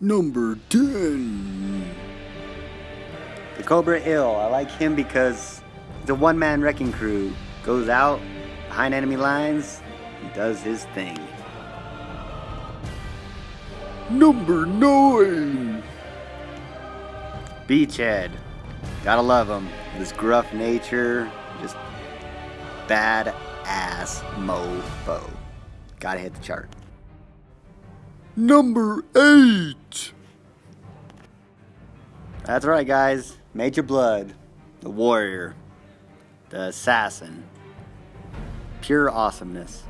Number 10. The Cobra Ill. I like him because the one man wrecking crew goes out behind enemy lines and does his thing. Number 9. Beachhead. Gotta love him. His gruff nature, just bad ass mofo. Gotta hit the chart. Number 8. That's right, guys. Major Blood, the warrior, the assassin. Pure awesomeness.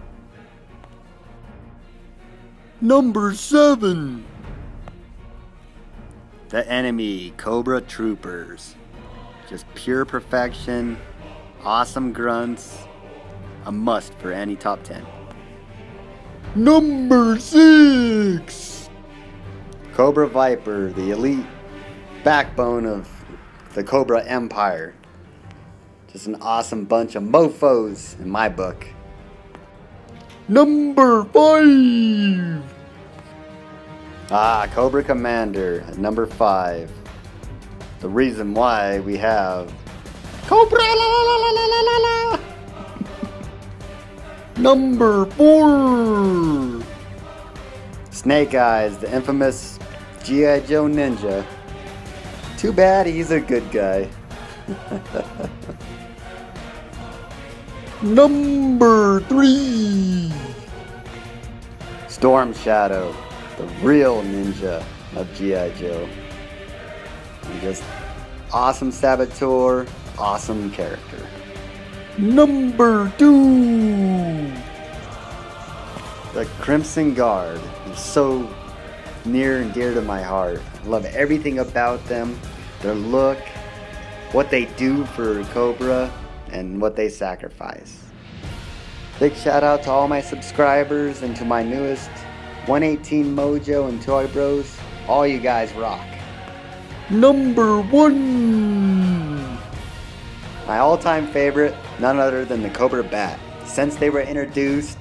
Number 7. The enemy, Cobra Troopers. Just pure perfection, awesome grunts, a must for any top 10. Number 6. Cobra Viper, the elite backbone of the Cobra Empire. Just an awesome bunch of mofos in my book. Number 5. Ah, Cobra Commander at number 5. The reason why we have Cobra la la la la la la la. Number 4. Snake Eyes, the infamous G.I. Joe Ninja. Too bad he's a good guy. Number 3. Storm Shadow, the real ninja of G.I. Joe. And just awesome saboteur, awesome character. Number 2. The Crimson Guard is so near and dear to my heart. I love everything about them, their look, what they do for Cobra, and what they sacrifice. Big shout out to all my subscribers and to my newest 118 Mojo and Toy Bros. All you guys rock. Number 1. My all time favorite, none other than the Cobra Bat. Since they were introduced,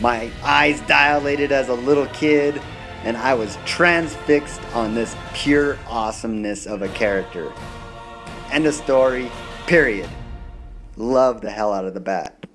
my eyes dilated as a little kid, and I was transfixed on this pure awesomeness of a character. End of story, period. Love the hell out of the bat.